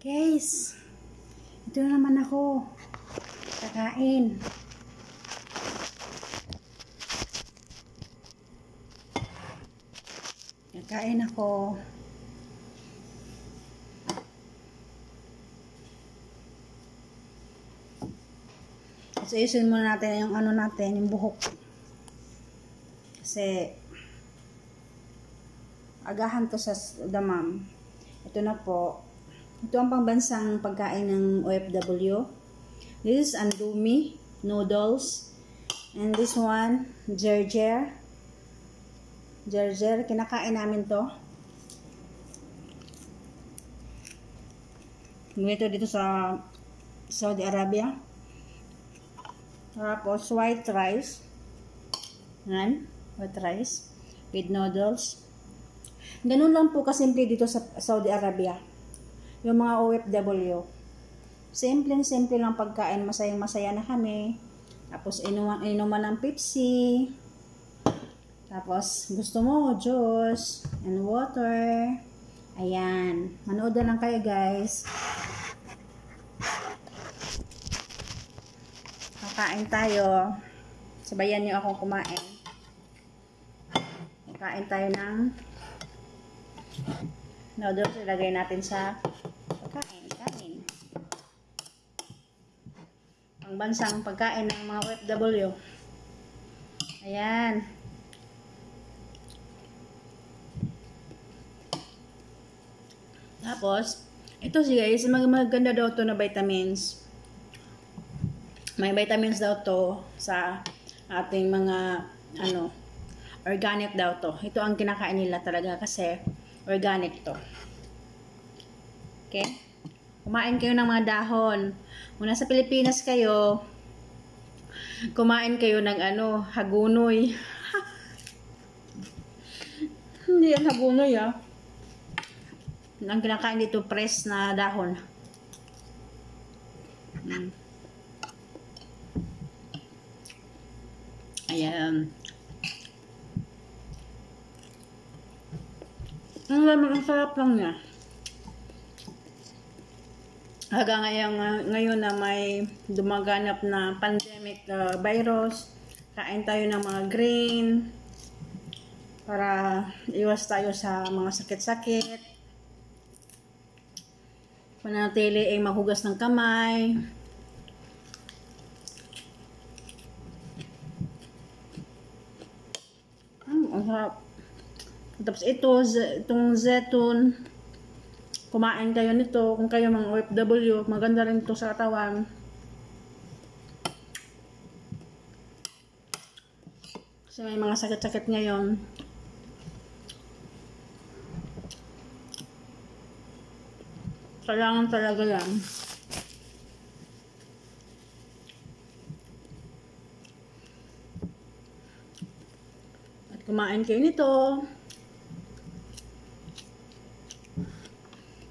Guys, ito na naman ako. Kakain. Kakain ako. So, isin muna natin yung ano natin, yung buhok. Kasi, agahan to sa damam. Ito na po. Ito ang pangbansang pagkain ng OFW. This is andumi, noodles. And this one, jerjer. Jerjer, kinakain namin to. Ito dito sa Saudi Arabia. Tapos, white rice. Yan, white rice. With noodles. Ganun lang po kasimple dito sa Saudi Arabia. Yung mga OFW. Simple-simple lang pagkain. Masayang-masaya na kami. Tapos, inuman, inuman ng Pepsi. Tapos, gusto mo, juice and water. Ayan. Manood na lang kayo, guys. Kakain tayo. Sabayan niyo akong kumain. Kakain tayo ng noodles. Ilagay natin sa pagkain. Kain. Ang bansang pagkain ng mga OFW. Ayan. Tapos, ito si guys, mag maganda daw to na vitamins. May vitamins daw to sa ating mga ano, organic daw to. Ito ang kinakain nila talaga kasi organic to. Okay? Kumain kayo ng mga dahon. Kung nasa Pilipinas kayo, kumain kayo ng ano, hagunoy. Hindi yan hagunoy ah. Ang kinakain dito, press na dahon. Mm. Ayan. Ang sarap lang niya. Hanggang ngayon, ngayon na may dumaganap na pandemic uh, virus, kain tayo ng mga green para iwas tayo sa mga sakit-sakit. Panatili ay mahugas ng kamay. Mm, ang sarap. Tapos ito, itong zetun, kumain kayo nito. Kung kayo mga OFW, maganda rin ito sa katawan. Kasi may mga sakit-sakit ngayon. Kailangan talaga yan. At kumain kayo nito.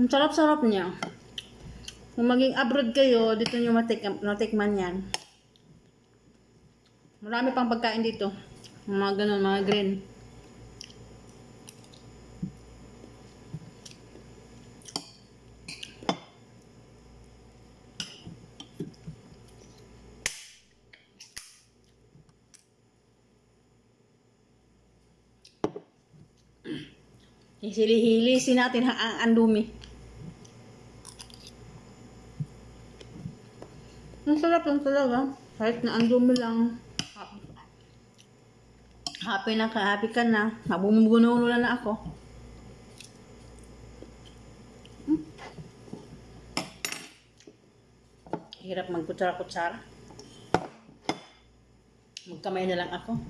Ang sarap-sarap niya. Kung maging abroad kayo, dito nyo matik matikman yan. Marami pang pagkain dito. Mga ganun, mga green. Hisili-hilisi natin ang andumi. Ang sarap lang talaga. Kahit na andumi lang. Happy na ka, happy ka na. Mabumugunulo na na ako. Hmm. Hirap magkutsara-kutsara. Magkamay na lang ako.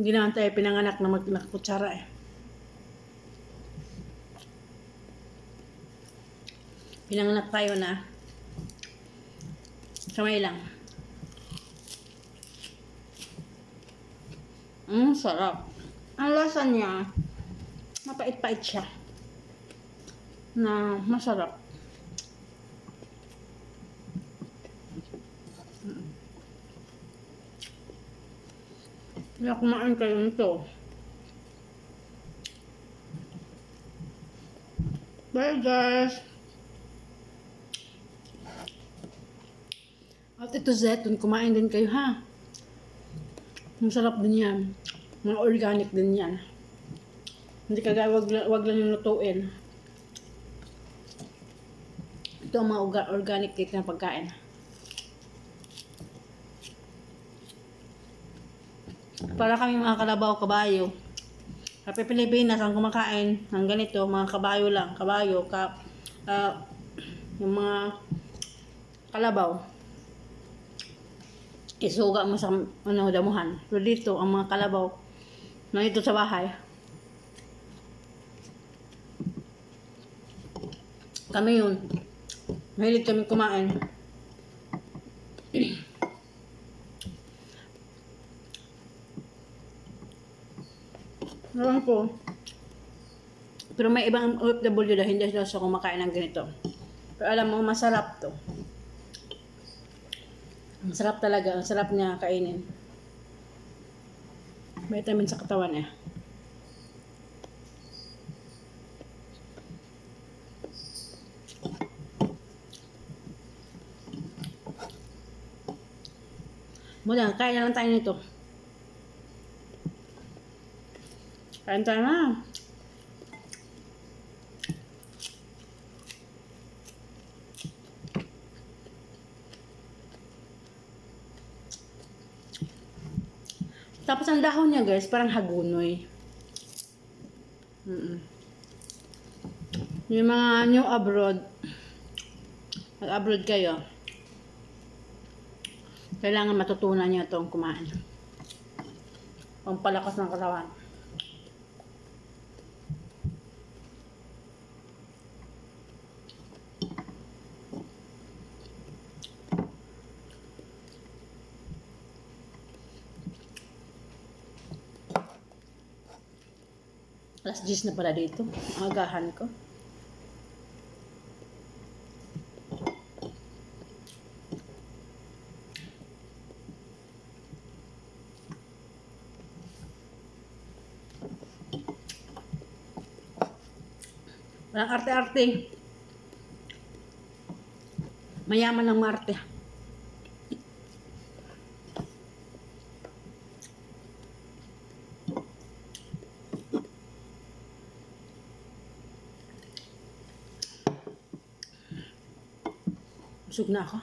Hindi naman tayo pinanganak na mag nakakutsara eh. Pinanganak tayo na kamay lang. Mmm, sarap. Ang lasa niya, mapait-pait siya. Na masarap. Kaya kumain kayo nito. Bye guys! At ito Zetun, kumain din kayo ha. Masarap din yan. Mga organic din yan. Hindi kagaya, wag, wag lang yung lutuin. Ito ang mga orga- organic cake na pagkain. Para kami mga kalabaw, kabayo. Sa Pilipinas, ang kumakain ng ganito, mga kabayo lang. Kabayo, ka, ah, yung mga kalabaw. Isuga mo sa ano, damuhan. Pero dito, ang mga kalabaw, nandito sa bahay. Kami yun. Mahilig kami kumain. Ewan ko. Pero may ibang OFW na hindi sila kumakain ng ganito. Pero alam mo, masarap to. Ang sarap talaga. Ang sarap niya kainin. Vitamin sa katawan eh. Muna, kain na lang tayo nito. Kain na. Tapos ang dahon niya guys, parang hagunoy. Mm Yung mga new abroad, mag-abroad kayo, kailangan matutunan niyo itong kumain. Pampalakas ng katawan. Alas 10 na pala dito. Agahan ko. Walang arte-arte. Mayaman ng Marte. Busog na ako.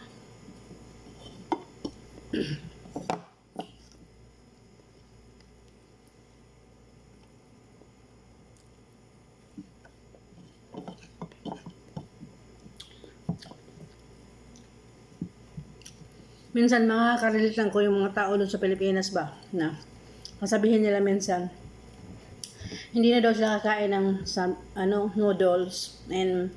Minsan mga karelate lang ko yung mga tao doon sa Pilipinas ba na kasabihin nila minsan hindi na daw sila kakain ng sa, ano noodles and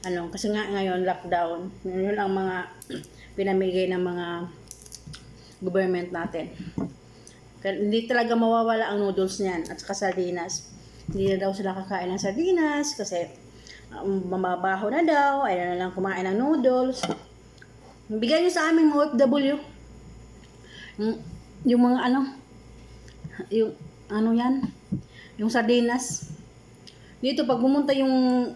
ano kasi nga ngayon lockdown. Yun ang mga pinamigay ng mga government natin. Kaya hindi talaga mawawala ang noodles niyan at saka sardinas. Hindi na daw sila kakain ng sardinas kasi um, mamabaho na daw. Ay na lang kumain ng noodles. Bigay nyo sa aming mga OFW. Yung, yung mga ano, yung ano yan, yung sardinas. Dito, pag pumunta yung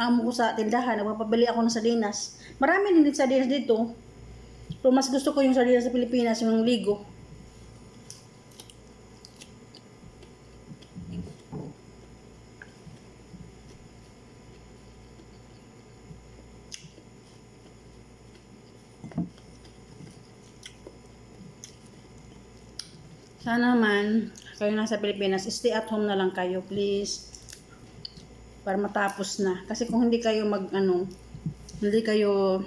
amo ko sa tindahan, nagpapabili ako ng sardinas. Marami din din sardinas dito. Pero mas gusto ko yung sardinas sa Pilipinas, yung ligo. Sana naman, kayo nasa Pilipinas, stay at home na lang kayo, please. Para matapos na. Kasi kung hindi kayo mag, ano, hindi kayo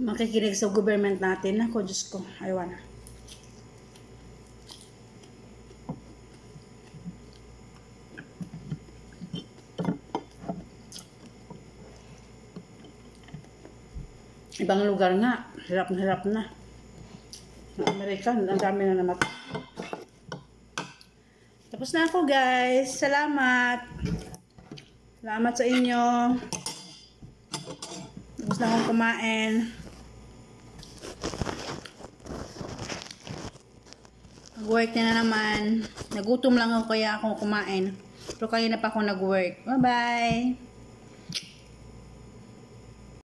makikinig sa government natin, ako, Diyos ko, aywan. Ibang lugar nga, hirap na hirap na. Amerika, ang dami na namat. Tapos na ako guys. Salamat. Salamat sa inyo. Tapos na akong kumain. Nag-work na, na naman. Nagutom lang ako kaya ako kumain. Pero kanina pa ako nag-work. Bye-bye!